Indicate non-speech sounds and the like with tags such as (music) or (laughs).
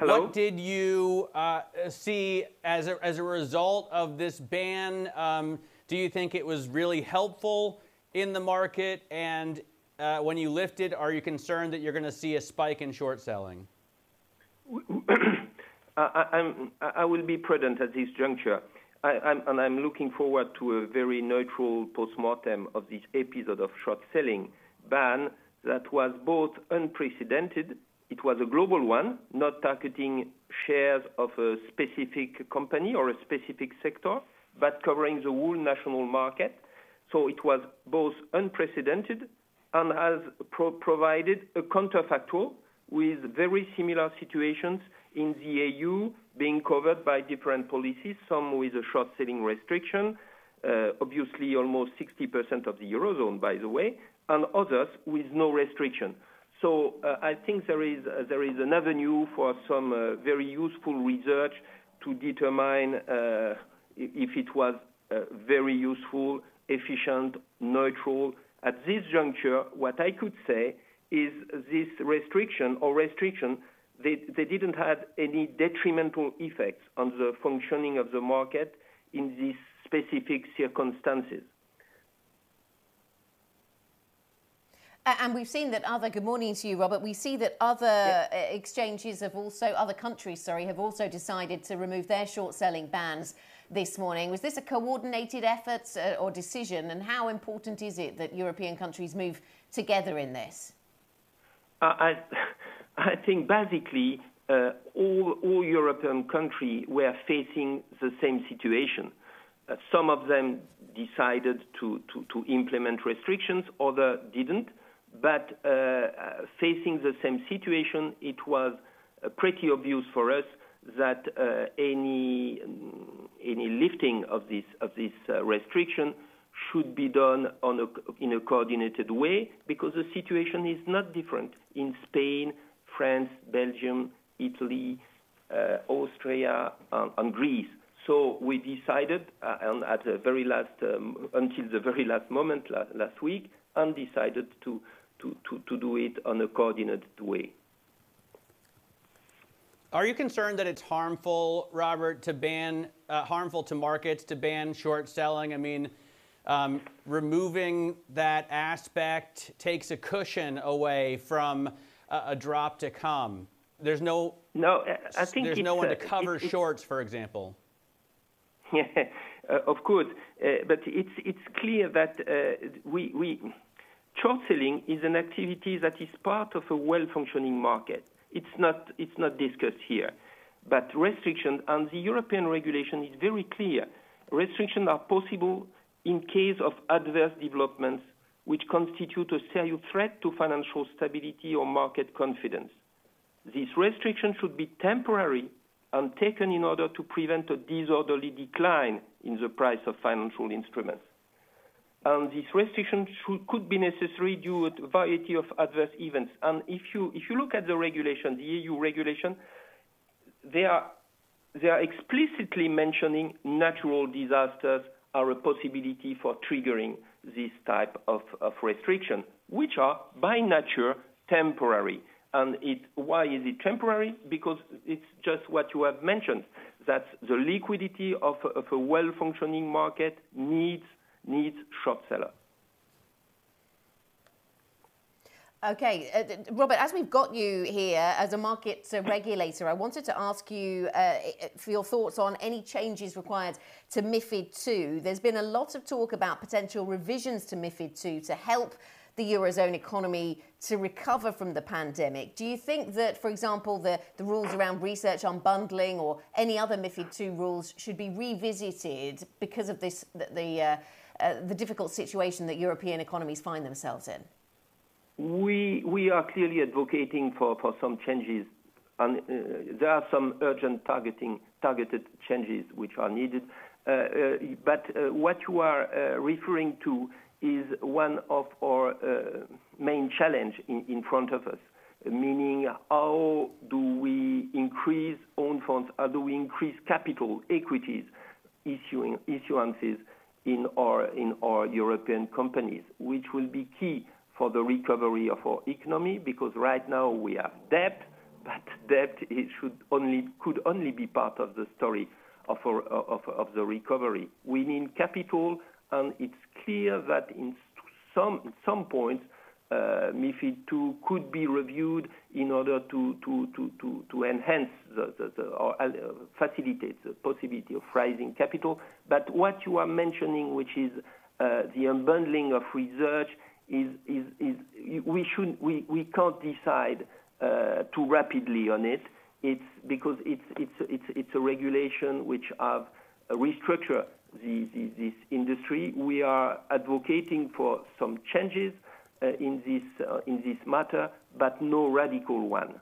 Hello? What did you uh, see as a, as a result of this ban? Um, do you think it was really helpful in the market? And uh, when you lift it, are you concerned that you're going to see a spike in short selling? (coughs) I, I, will be prudent at this juncture. I, I'm, and I'm looking forward to a very neutral post-mortem of this episode of short selling ban that was both unprecedented, it was a global one, not targeting shares of a specific company or a specific sector, but covering the whole national market. So it was both unprecedented and has pro- provided a counterfactual with very similar situations in the EU being covered by different policies, some with a short selling restriction, uh, obviously almost 60% of the Eurozone, by the way, and others with no restriction. So uh, I think there is, uh, there is an avenue for some uh, very useful research to determine if it was very useful, efficient, neutral. At this juncture, what I could say is this restriction or restriction they, they didn't have any detrimental effects on the functioning of the market in these specific circumstances. And we've seen that other, good morning to you, Robert. We see that other yeah. Uh, exchanges have also, other countries, sorry, have also decided to remove their short selling bans this morning. Was this a coordinated effort uh, or decision? And how important is it that European countries move together in this? Uh, I, (laughs) I think basically uh, all, all European countries were facing the same situation. Uh, some of them decided to, to, to, implement restrictions, others didn't. But uh, facing the same situation, it was uh, pretty obvious for us that uh, any, any lifting of this, of this restriction should be done in a coordinated way because the situation is not different in Spain, France, Belgium, Italy, Austria, and, Greece. So we decided, and at the very last, um, until the very last moment last week, and decided to, to, to, to do it on a coordinated way. Are you concerned that it's harmful, Robert, to ban, uh, harmful to markets to ban short selling? I mean, um, removing that aspect takes a cushion away from a, a drop to come. There's no no. I think there's no one to uh, cover it, shorts, for example. Yeah, (laughs) uh, of course, uh, but it's it's clear that uh, we we short selling is an activity that is part of a well-functioning market. It's not it's not discussed here, but restrictions and the European regulation is very clear. Restrictions are possible in case of adverse developments which constitute a serious threat to financial stability or market confidence. These restrictions should be temporary and taken in order to prevent a disorderly decline in the price of financial instruments. And these restrictions should, could be necessary due to a variety of adverse events. And if you, if you look at the regulation, the EU regulation, they are, they are explicitly mentioning natural disasters are a possibility for triggering this type of, of restriction, which are by nature temporary. And it, why is it temporary? Because it's just what you have mentioned, that the liquidity of, of a well-functioning market needs, needs short sellers. Okay, uh, Robert, as we've got you here as a market regulator, I wanted to ask you uh, for your thoughts on any changes required to MIFID II. There's been a lot of talk about potential revisions to MIFID II to help the Eurozone economy to recover from the pandemic. Do you think that, for example, the, the rules around research unbundling or any other MIFID II rules should be revisited because of this, the, the, uh, uh, the difficult situation that European economies find themselves in? We, we are clearly advocating for, for some changes, and uh, there are some urgent targeting, targeted changes which are needed. Uh, uh, but uh, what you are referring to is one of our main challenge in, in front of us, meaning how do we increase own funds, how do we increase capital, equities, issuing, issuances in our, European companies, which will be key for the recovery of our economy because right now we have debt, but debt should only could only be part of the story of, the recovery. We need capital, and it's clear that in some points MiFID II could be reviewed in order to enhance or uh, facilitate the possibility of raising capital. But what you are mentioning, which is uh, the unbundling of research, is is is we should we we can't decide uh, too rapidly on it. It's because it's it's it's it's a regulation which have restructured this industry. We are advocating for some changes in this uh, in this matter, but no radical one.